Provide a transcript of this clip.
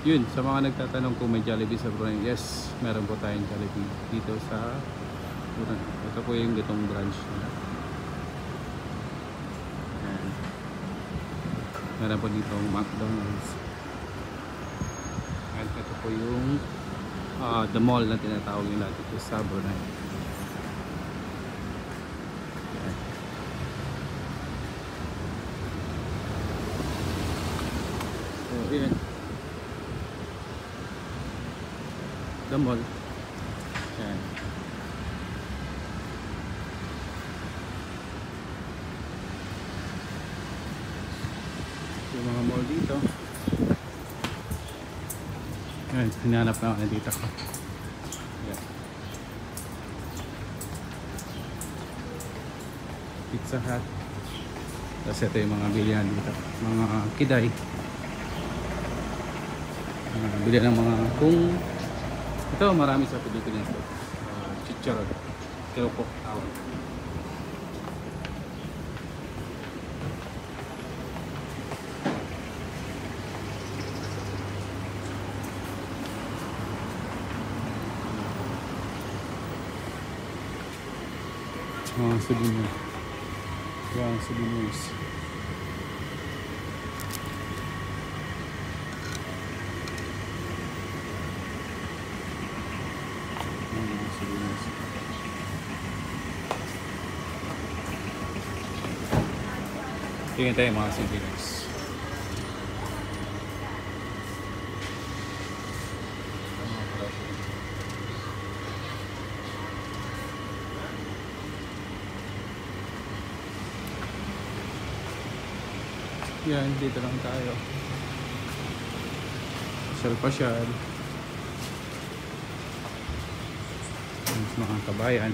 Yun, sa mga nagtatanong kung may Jollibee sa Brunei, yes, meron po tayong Jollibee dito sa Brunei. Ito po yung gitong branch nila. Meron po dito McDonald's. At ito po yung ah, the mall na tinatawag nila dito sa Brunei. So, yun. The mall. Ayan. Yung mga mall dito. Ayan, hinanap na ako na dito ko. Pizza Hut. Tapos ito yung mga bilihan dito. Mga kiday. Mga bilihan ng mga kung ito marami sa Pilipinas. Uh, chicharon. Keropok tawag. Mga souvenir. Mga souvenirs. Souvenirs. Tingnan tayo mga presyo. Yan, dito lang tayo. Pasyal-pasyal. Mga kabayan.